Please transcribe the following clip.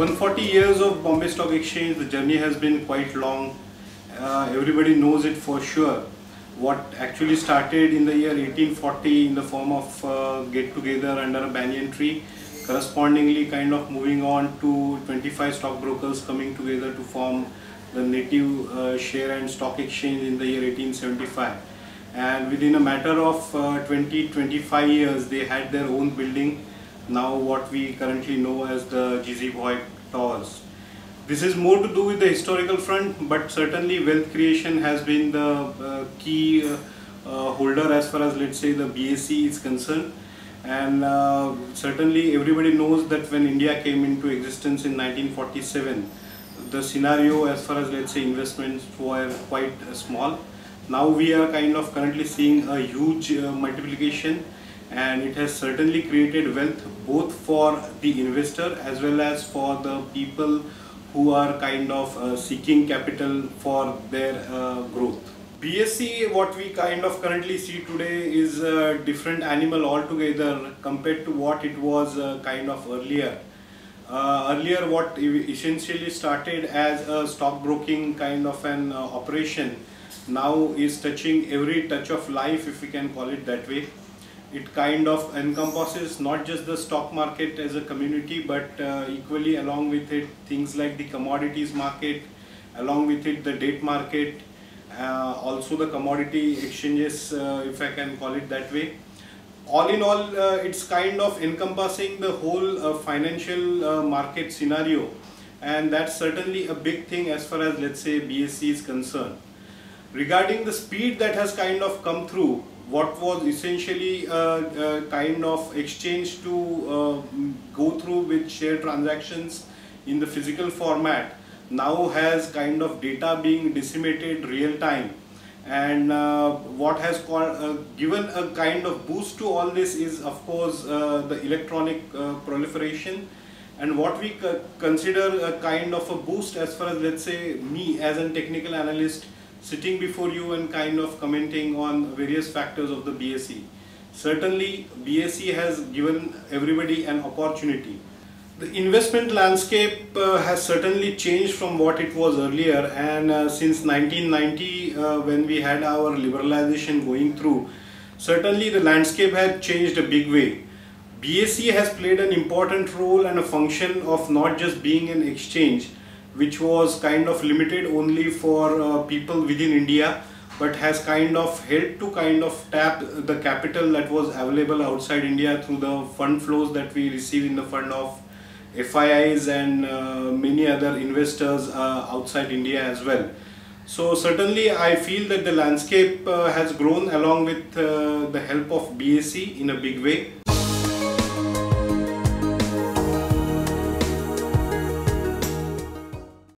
140 years of Bombay Stock Exchange, the journey has been quite long. Uh, everybody knows it for sure. What actually started in the year 1840 in the form of uh, get together under a banyan tree, correspondingly kind of moving on to 25 stockbrokers coming together to form the native uh, share and stock exchange in the year 1875 and within a matter of uh, 20 25 years they had their own building now what we currently know as the Jeejeebhoy Towers. This is more to do with the historical front but certainly wealth creation has been the uh, key uh, uh holder as far as let's say the BSE is concerned. And uh, certainly everybody knows that when India came into existence in 1947 the scenario as far as let's say investments were quite small. Now we are kind of currently seeing a huge uh, multiplication and it has certainly created wealth both for the investor as well as for the people who are kind of uh, seeking capital for their uh, growth. BSE what we kind of currently see today is a different animal altogether compared to what it was uh, kind of earlier. Uh, earlier what essentially started as a stockbroking kind of an uh, operation now is touching every touch of life if we can call it that way it kind of encompasses not just the stock market as a community but uh, equally along with it things like the commodities market along with it the debt market uh, also the commodity exchanges uh, if I can call it that way. All in all uh, it's kind of encompassing the whole uh, financial uh, market scenario and that's certainly a big thing as far as let's say BSE is concerned. Regarding the speed that has kind of come through what was essentially a, a kind of exchange to uh, go through with share transactions in the physical format now has kind of data being disseminated real time. And uh, what has called, uh, given a kind of boost to all this is of course uh, the electronic uh, proliferation. And what we consider a kind of a boost as far as let's say me as a technical analyst sitting before you and kind of commenting on various factors of the BSE. Certainly BSE has given everybody an opportunity. The investment landscape uh, has certainly changed from what it was earlier and uh, since 1990 uh, when we had our liberalization going through, certainly the landscape had changed a big way. BSE has played an important role and a function of not just being an exchange which was kind of limited only for uh, people within India but has kind of helped to kind of tap the capital that was available outside India through the fund flows that we receive in the fund of FIIs and uh, many other investors uh, outside India as well. So certainly I feel that the landscape uh, has grown along with uh, the help of BSE in a big way